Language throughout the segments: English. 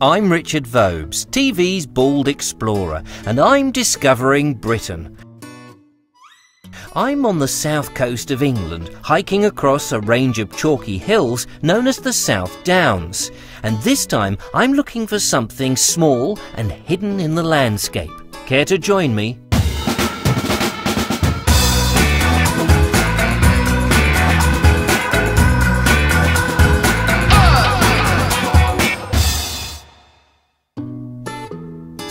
I'm Richard Vobes, TV's Bald Explorer, and I'm discovering Britain. I'm on the south coast of England, hiking across a range of chalky hills known as the South Downs. And this time I'm looking for something small and hidden in the landscape. Care to join me?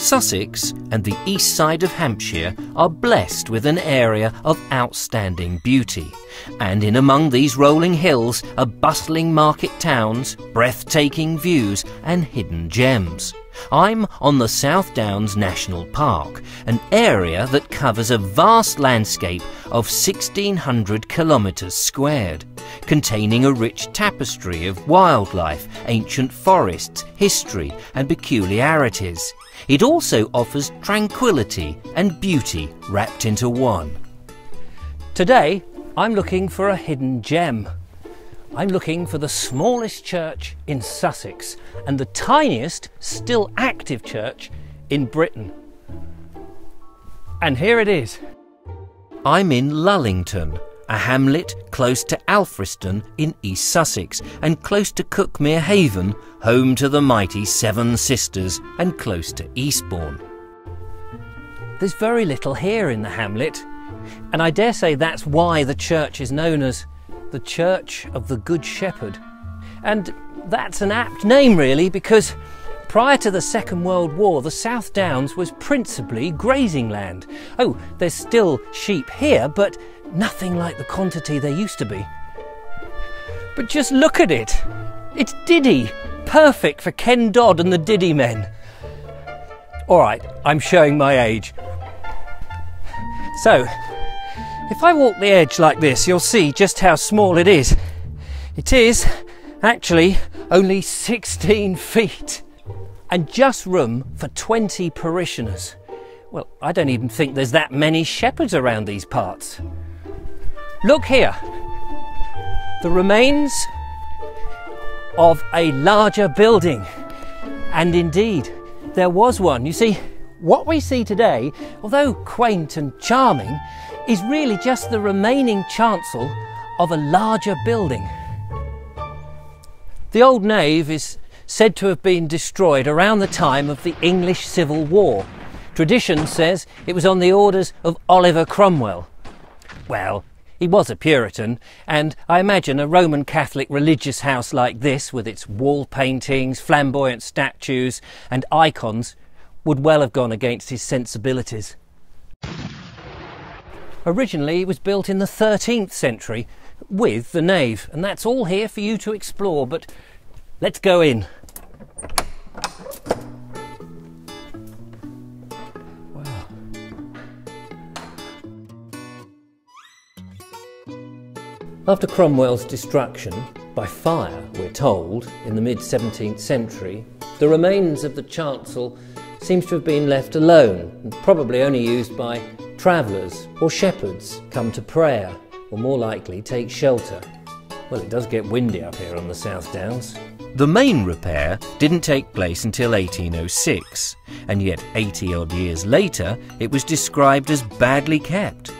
Sussex and the east side of Hampshire are blessed with an area of outstanding beauty. And in among these rolling hills are bustling market towns, breathtaking views, and hidden gems. I'm on the South Downs National Park, an area that covers a vast landscape of 1600 kilometres squared, containing a rich tapestry of wildlife, ancient forests, history, and peculiarities. It also offers tranquility and beauty wrapped into one. Today, I'm looking for a hidden gem. I'm looking for the smallest church in Sussex and the tiniest still active church in Britain. And here it is. I'm in Lullington, a hamlet close to Alfriston in East Sussex and close to Cuckmere Haven, home to the mighty Seven Sisters and close to Eastbourne. There's very little here in the hamlet, and I dare say that's why the church is known as the Church of the Good Shepherd. And that's an apt name, really, because prior to the Second World War, the South Downs was principally grazing land. Oh, there's still sheep here, but nothing like the quantity there used to be. But just look at it. It's Diddy, perfect for Ken Dodd and the Diddy men. All right, I'm showing my age. So, if I walk the edge like this, you'll see just how small it is. It is actually only 16 feet and just room for 20 parishioners. Well, I don't even think there's that many shepherds around these parts. Look here. The remains of a larger building. And indeed, there was one. You see, what we see today, although quaint and charming, is really just the remaining chancel of a larger building. The old nave is said to have been destroyed around the time of the English Civil War. Tradition says it was on the orders of Oliver Cromwell. Well, he was a Puritan, and I imagine a Roman Catholic religious house like this, with its wall paintings, flamboyant statues, and icons, would well have gone against his sensibilities. Originally, it was built in the 13th century with the nave, and that's all here for you to explore, but let's go in. After Cromwell's destruction, by fire, we're told, in the mid 17th century, the remains of the chancel seems to have been left alone and probably only used by travellers or shepherds come to prayer, or more likely take shelter. Well, it does get windy up here on the South Downs. The main repair didn't take place until 1806, and yet 80 odd years later it was described as badly kept.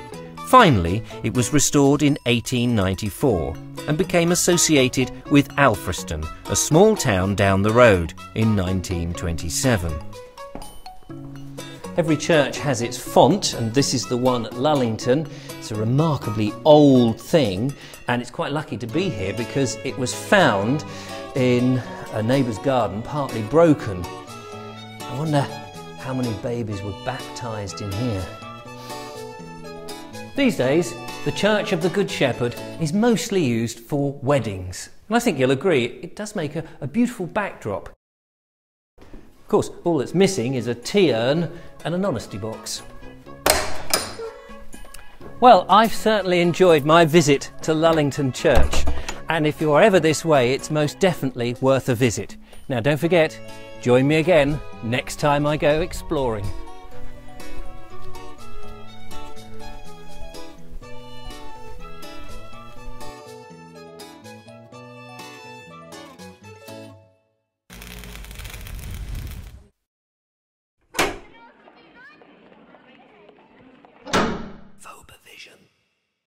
Finally, it was restored in 1894 and became associated with Alfriston, a small town down the road, in 1927. Every church has its font, and this is the one at Lullington. It's a remarkably old thing, and it's quite lucky to be here because it was found in a neighbour's garden, partly broken. I wonder how many babies were baptised in here. These days, the Church of the Good Shepherd is mostly used for weddings. And I think you'll agree, it does make a, a beautiful backdrop. Of course, all that's missing is a tea urn and an honesty box. Well, I've certainly enjoyed my visit to Lullington Church, and if you're ever this way, it's most definitely worth a visit. Now, don't forget, join me again next time I go exploring. Infoprovision.